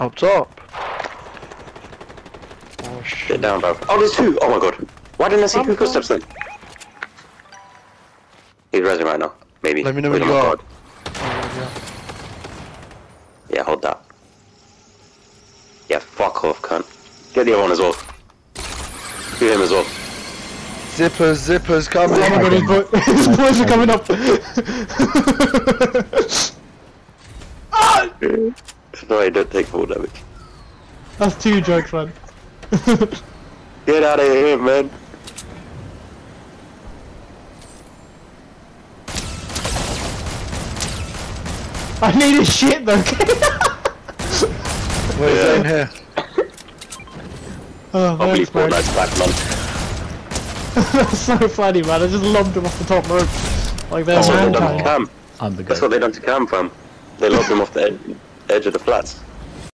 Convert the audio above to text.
Up top. Oh shit. Get down, bro. Oh, there's two! Oh my god. Why didn't I see I'm two footsteps then? He's resing right now. Maybe. Let me know Wait, when oh you my are. God. Yeah, hold that. Yeah, fuck off, cunt. Get the other one as well. Do him as well. Zippers, zippers, coming. Oh my god, his, boy, his boys are coming up. ah! No, I don't take full damage. That's two jokes, man. Get out of here, man. I need a shit though. Where's Yeah. that in here? oh, I believe thanks, man. Fortnite's back, man. That's so funny, man. I just lobbed him off the top rope. Like they're That's what they man done to time. Cam. That's what they done to Cam, fam. They lobbed him off the ed- edge of the flats.